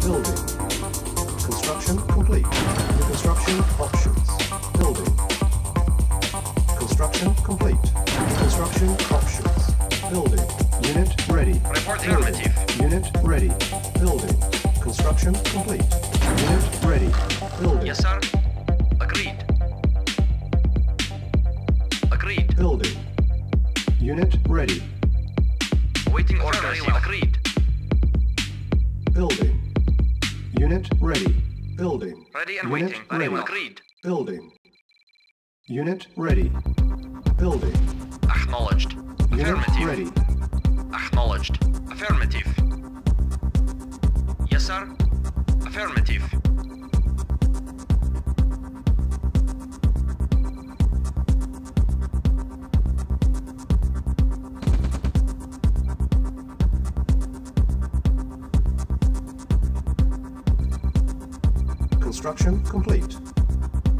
Building. Construction complete. New construction options. Building. Construction complete. New construction options. Building. Unit ready. Report Building. affirmative. Unit ready. Building. Construction complete. Unit ready. Building. Yes, sir. Agreed. Agreed. Building. Unit ready. Waiting orders. Agreed. Building. Unit ready. Building. Ready and Unit waiting. Ready. well. Agreed. Building. Unit ready. Building. Acknowledged. Unit Affirmative. ready. Acknowledged. Affirmative. Yes, sir. Affirmative. Construction complete.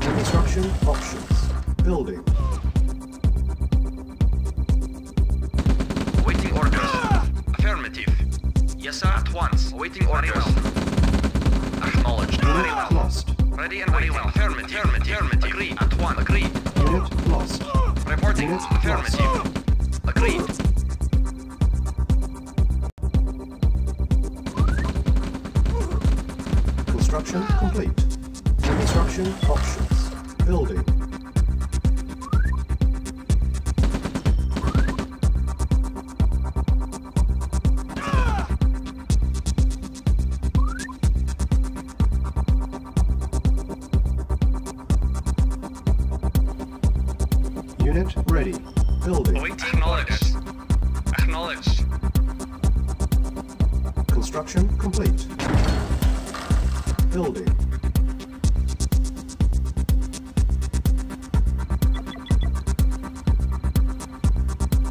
Construction options. Building. Waiting orders. Affirmative. Yes, sir. At once. Waiting orders. Acknowledged. Very Unit well. lost. Ready and waiting. Affirmative. Affirmative. Affirmative. Agreed. At one. Agreed. Unit lost. Reporting. Unit Affirmative. Agreed. Construction complete. Construction options. Building. Unit ready. Building. Orders. Acknowledged. Construction complete. Building.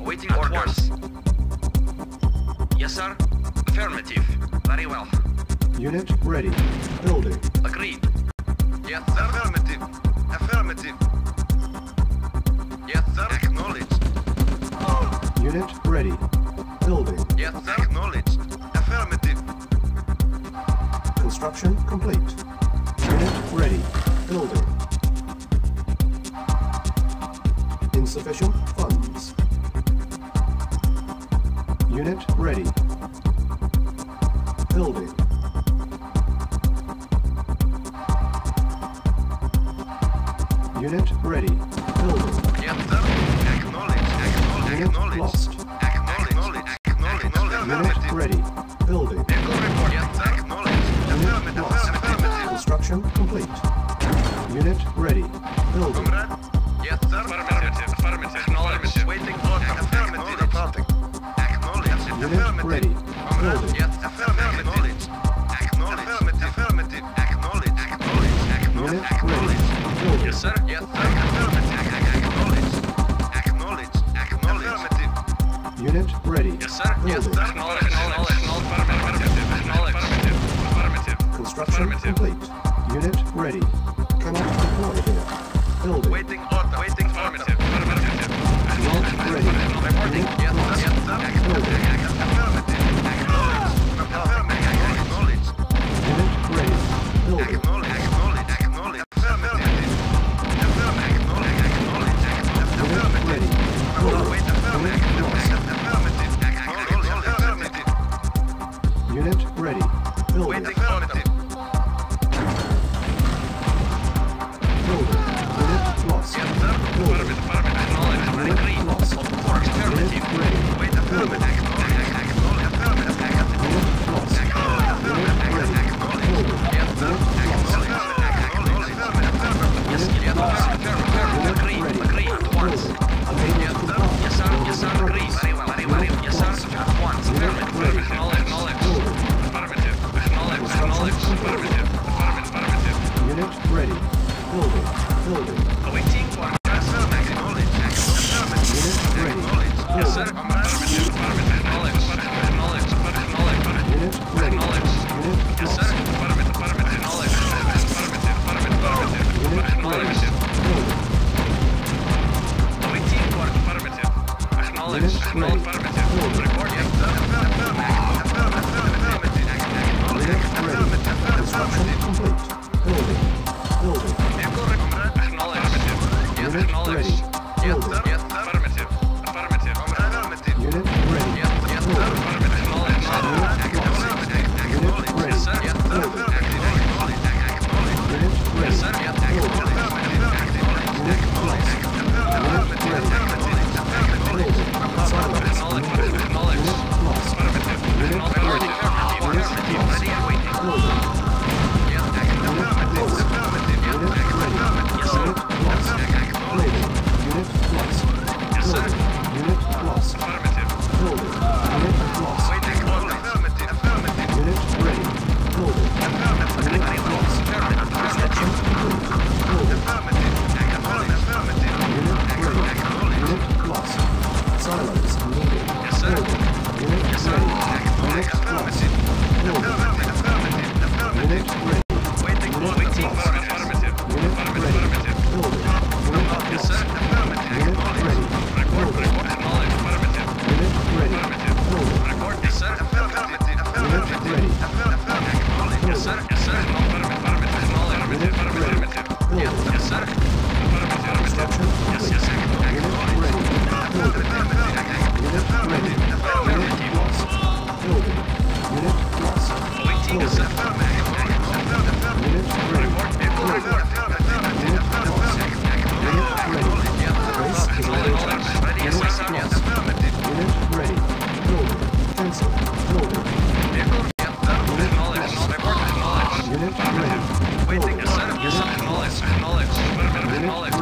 Waiting orders. Yes, sir. Affirmative. Very well. Unit ready. Building. Agreed. Yes, sir. Affirmative. Affirmative. Yes, sir. Acknowledged. Unit ready. Building. Yes, sir. Construction complete. Unit ready. Building. Insufficient funds. Unit ready. Building. Unit ready. Building. Yes, sir. Acknowledged. Acknowledged. Unit lost. Complete. Unit ready. Building. Yes, sir. Affirmative. Affirmative. Acknowledged. Waiting order. Affirmative. Reporting. Acknowledged. Unit ready. Building. Yes, affirmative. Acknowledged. Acknowledged. Affirmative. Affirmative. Acknowledged. Acknowledged. Unit Acknowledged. ready. Building. Yes, sir. Yes, sir. Affirmative. Acknowledged. Acknowledged. Acknowledged. Affirmative. Unit ready. Yes, sir. Yes, Building. sir. Acknowledged. Acknowledged. Affirmative. Acknowledged. Affirmative. Construction Affirmative. complete. Unit Unit ready. Building. Building. Awaiting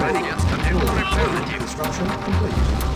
Construction complete.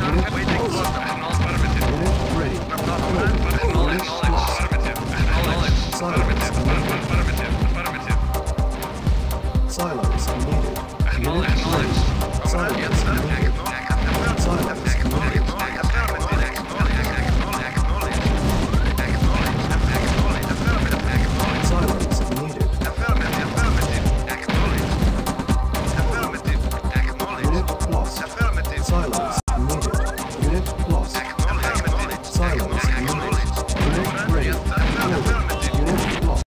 Silence needed. Silence. Silence. Silence. Silence.